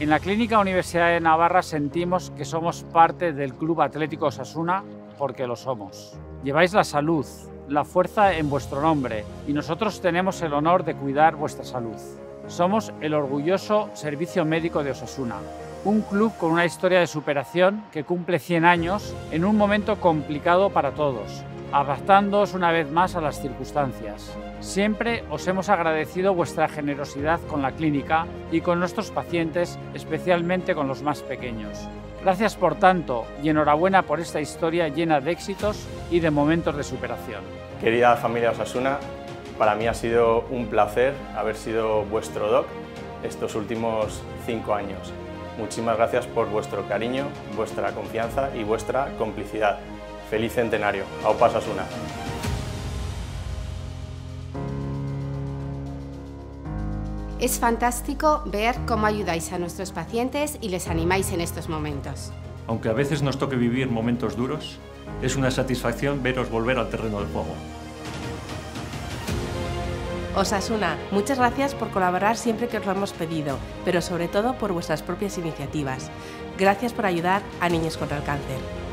En la Clínica Universidad de Navarra sentimos que somos parte del Club Atlético Osasuna porque lo somos. Lleváis la salud, la fuerza en vuestro nombre y nosotros tenemos el honor de cuidar vuestra salud. Somos el orgulloso Servicio Médico de Osasuna, un club con una historia de superación que cumple 100 años en un momento complicado para todos, adaptándoos una vez más a las circunstancias. Siempre os hemos agradecido vuestra generosidad con la clínica y con nuestros pacientes, especialmente con los más pequeños. Gracias por tanto y enhorabuena por esta historia llena de éxitos y de momentos de superación. Querida familia Osasuna, para mí ha sido un placer haber sido vuestro doc estos últimos cinco años. Muchísimas gracias por vuestro cariño, vuestra confianza y vuestra complicidad. Feliz centenario. Aupa Osasuna. Es fantástico ver cómo ayudáis a nuestros pacientes y les animáis en estos momentos. Aunque a veces nos toque vivir momentos duros, es una satisfacción veros volver al terreno del juego. Osasuna, muchas gracias por colaborar siempre que os lo hemos pedido, pero sobre todo por vuestras propias iniciativas. Gracias por ayudar a niños contra el cáncer.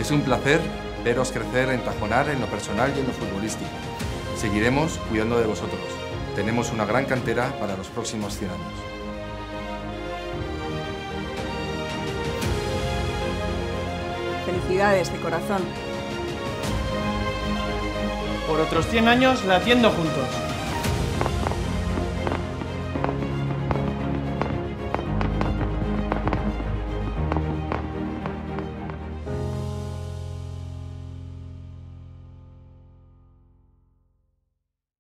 Es un placer veros crecer en Tajonar en lo personal y en lo futbolístico. Seguiremos cuidando de vosotros. Tenemos una gran cantera para los próximos 100 años. Felicidades de corazón. Por otros 100 años latiendo juntos.